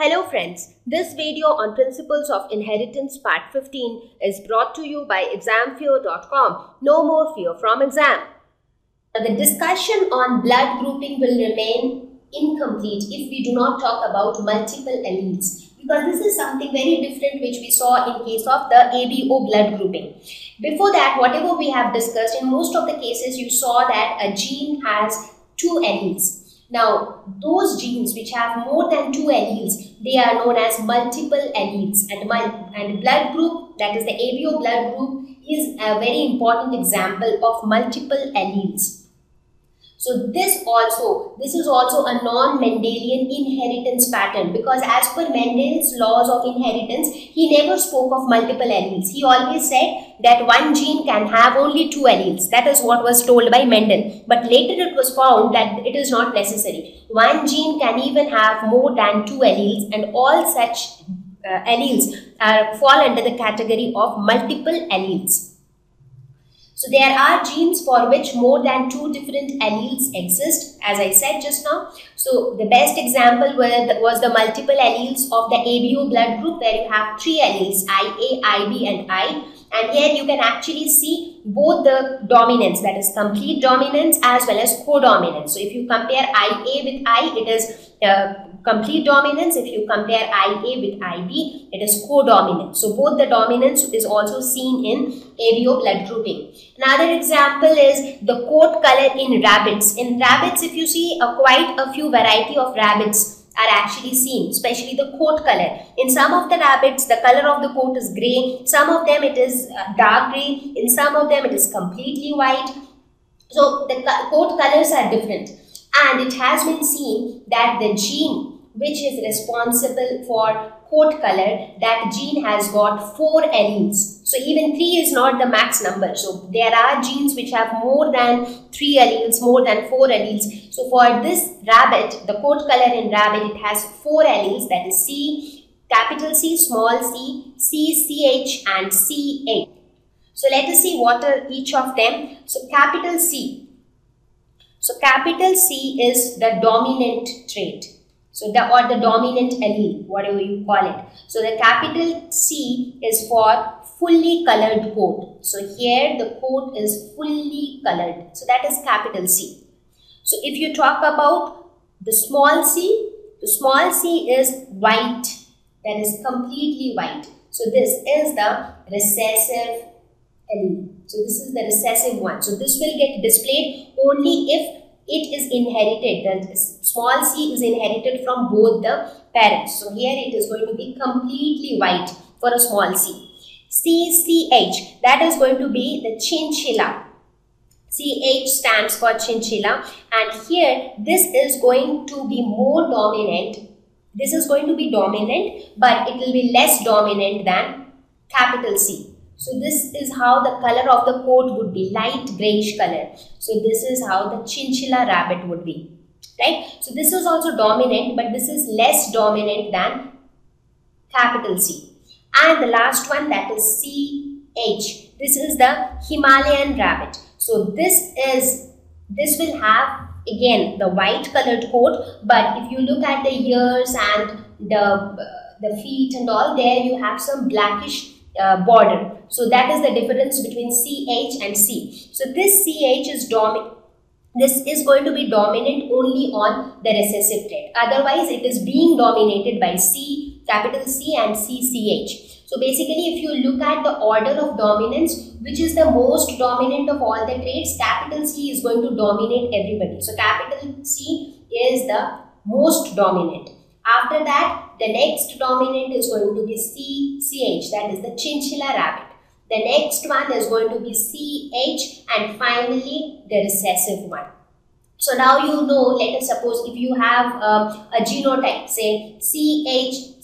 Hello friends, this video on Principles of Inheritance Part 15 is brought to you by examfear.com. No more fear from exam. Now, the discussion on blood grouping will remain incomplete if we do not talk about multiple alleles because this is something very different which we saw in case of the ABO blood grouping. Before that, whatever we have discussed, in most of the cases you saw that a gene has two alleles now, those genes which have more than two alleles, they are known as multiple alleles and, and blood group, that is the ABO blood group, is a very important example of multiple alleles. So this also, this is also a non-Mendelian inheritance pattern because as per Mendel's laws of inheritance, he never spoke of multiple alleles. He always said that one gene can have only two alleles. That is what was told by Mendel. But later it was found that it is not necessary. One gene can even have more than two alleles and all such uh, alleles are, fall under the category of multiple alleles. So there are genes for which more than two different alleles exist as I said just now. So the best example was the multiple alleles of the ABO blood group where you have three alleles IA, IB and I and here you can actually see both the dominance that is complete dominance as well as codominance. So if you compare IA with I it is uh, complete dominance. If you compare IA with IB, it is co-dominant. So both the dominance is also seen in ABO blood grouping. Another example is the coat color in rabbits. In rabbits, if you see a quite a few variety of rabbits are actually seen, especially the coat color. In some of the rabbits, the color of the coat is grey. Some of them it is uh, dark grey. In some of them it is completely white. So the coat colors are different and it has been seen that the gene which is responsible for coat color, that gene has got four alleles. So even three is not the max number. So there are genes which have more than three alleles, more than four alleles. So for this rabbit, the coat color in rabbit, it has four alleles that is C, capital C, small c, C, CH and CA. So let us see what are each of them. So capital C. So capital C is the dominant trait. So the or the dominant allele, whatever you call it. So the capital C is for fully colored coat. So here the coat is fully colored. So that is capital C. So if you talk about the small c, the small c is white. That is completely white. So this is the recessive allele. So this is the recessive one. So this will get displayed only if it is inherited. The small c is inherited from both the parents. So here it is going to be completely white for a small c. CCH, that is going to be the chinchilla. CH stands for chinchilla and here this is going to be more dominant. This is going to be dominant but it will be less dominant than capital C. So this is how the color of the coat would be, light grayish color. So this is how the chinchilla rabbit would be, right? So this is also dominant, but this is less dominant than capital C. And the last one that is CH. This is the Himalayan rabbit. So this is, this will have again the white colored coat, but if you look at the ears and the, the feet and all, there you have some blackish uh, border. So that is the difference between CH and C. So this CH is dominant. This is going to be dominant only on the recessive trait. Otherwise, it is being dominated by C, capital C and CCH. So basically, if you look at the order of dominance, which is the most dominant of all the traits, capital C is going to dominate everybody. So capital C is the most dominant. After that, the next dominant is going to be CCH, that is the chinchilla rabbit. The next one is going to be CH and finally the recessive one. So now you know, let us suppose if you have uh, a genotype, say CHCCH.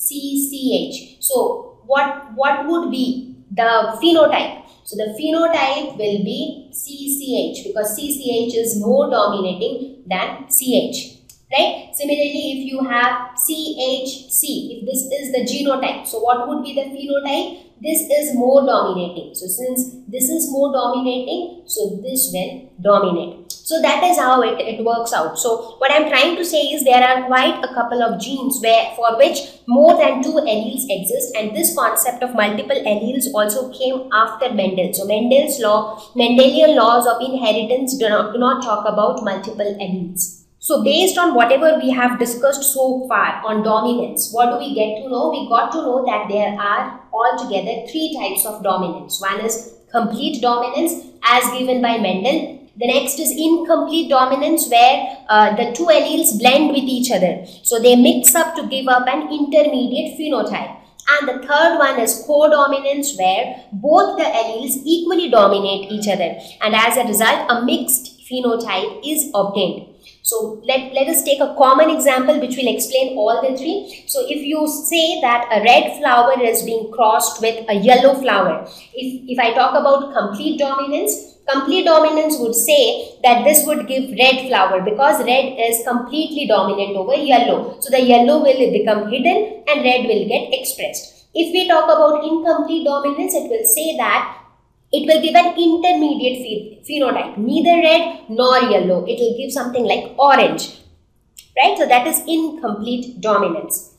So what, what would be the phenotype? So the phenotype will be CCH because CCH is more dominating than CH right? Similarly, if you have CHC, if this is the genotype, so what would be the phenotype? This is more dominating. So since this is more dominating, so this will dominate. So that is how it, it works out. So what I'm trying to say is there are quite a couple of genes where for which more than two alleles exist and this concept of multiple alleles also came after Mendel. So Mendel's law, Mendelian laws of inheritance do not, do not talk about multiple alleles. So based on whatever we have discussed so far on dominance, what do we get to know? We got to know that there are altogether three types of dominance. One is complete dominance as given by Mendel. The next is incomplete dominance where uh, the two alleles blend with each other. So they mix up to give up an intermediate phenotype. And the third one is codominance where both the alleles equally dominate each other. And as a result, a mixed phenotype is obtained. So let, let us take a common example which will explain all the three. So if you say that a red flower is being crossed with a yellow flower, if, if I talk about complete dominance, complete dominance would say that this would give red flower because red is completely dominant over yellow. So the yellow will become hidden and red will get expressed. If we talk about incomplete dominance, it will say that it will give an intermediate phenotype, neither red nor yellow. It will give something like orange, right? So that is incomplete dominance.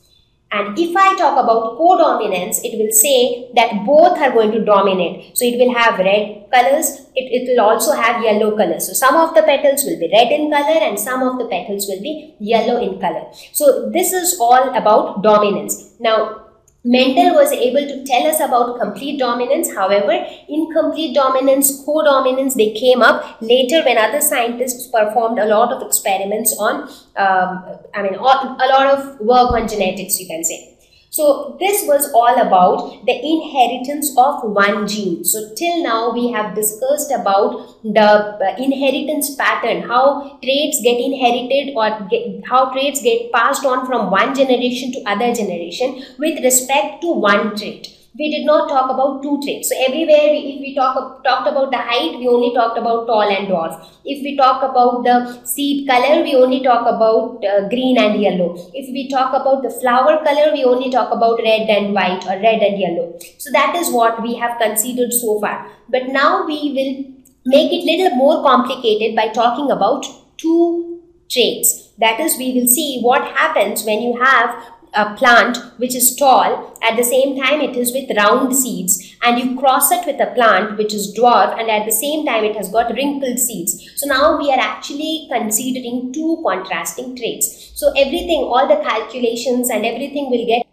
And if I talk about codominance, it will say that both are going to dominate. So it will have red colors, it, it will also have yellow colors. So some of the petals will be red in color and some of the petals will be yellow in color. So this is all about dominance. Now Mendel was able to tell us about complete dominance. However, incomplete dominance, codominance, they came up later when other scientists performed a lot of experiments on, um, I mean, a lot of work on genetics, you can say. So this was all about the inheritance of one gene. So till now we have discussed about the uh, inheritance pattern, how traits get inherited or get, how traits get passed on from one generation to other generation with respect to one trait we did not talk about two traits. So everywhere, we, if we talk talked about the height, we only talked about tall and dwarf. If we talk about the seed color, we only talk about uh, green and yellow. If we talk about the flower color, we only talk about red and white or red and yellow. So that is what we have considered so far. But now we will make it little more complicated by talking about two traits. That is, we will see what happens when you have a plant which is tall at the same time it is with round seeds and you cross it with a plant which is dwarf and at the same time it has got wrinkled seeds. So now we are actually considering two contrasting traits. So everything all the calculations and everything will get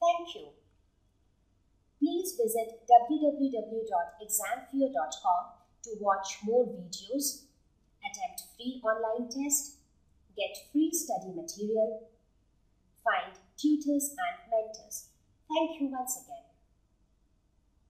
thank you. Please visit www.examfear.com to watch more videos attempt free online test get free study material find tutors and mentors. Thank you once again.